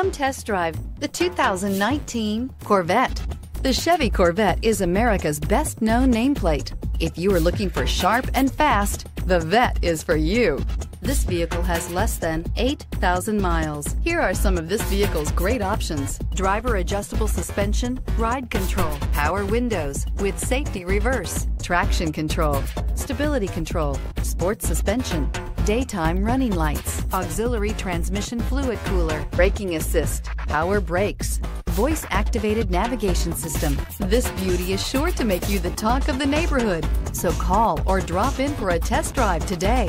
Come test drive the 2019 Corvette. The Chevy Corvette is America's best known nameplate. If you are looking for sharp and fast, the Vette is for you. This vehicle has less than 8,000 miles. Here are some of this vehicle's great options. Driver adjustable suspension, ride control, power windows with safety reverse, traction control, stability control, sports suspension, daytime running lights, auxiliary transmission fluid cooler, braking assist, power brakes, voice activated navigation system. This beauty is sure to make you the talk of the neighborhood. So call or drop in for a test drive today.